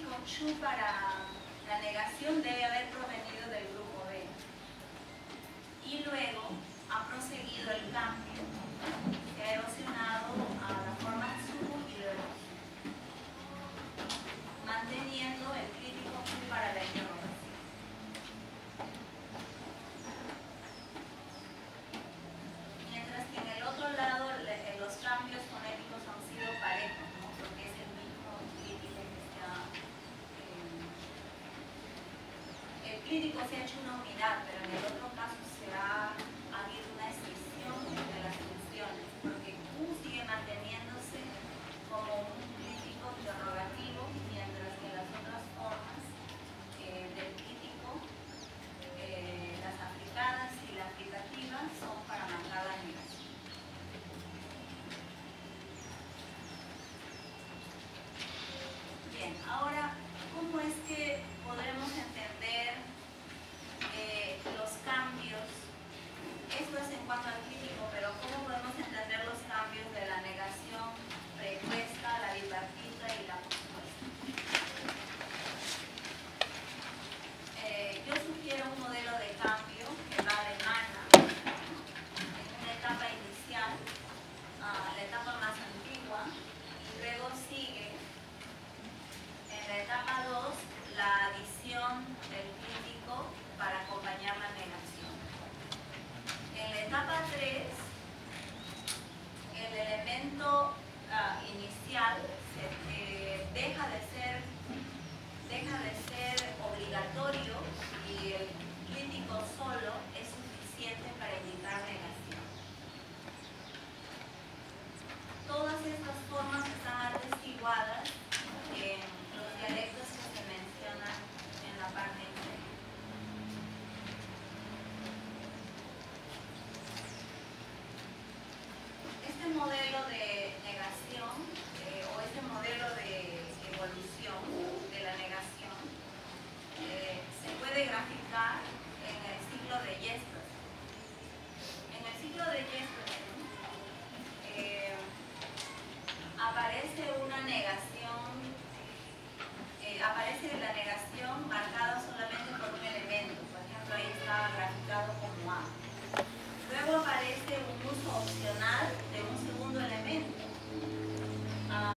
Kong Shu para la negación de haber provenido del grupo clínico se ha hecho una unidad, pero en el Eh, deja de ser deja de ser obligatorio y el crítico solo en el ciclo de Yesper.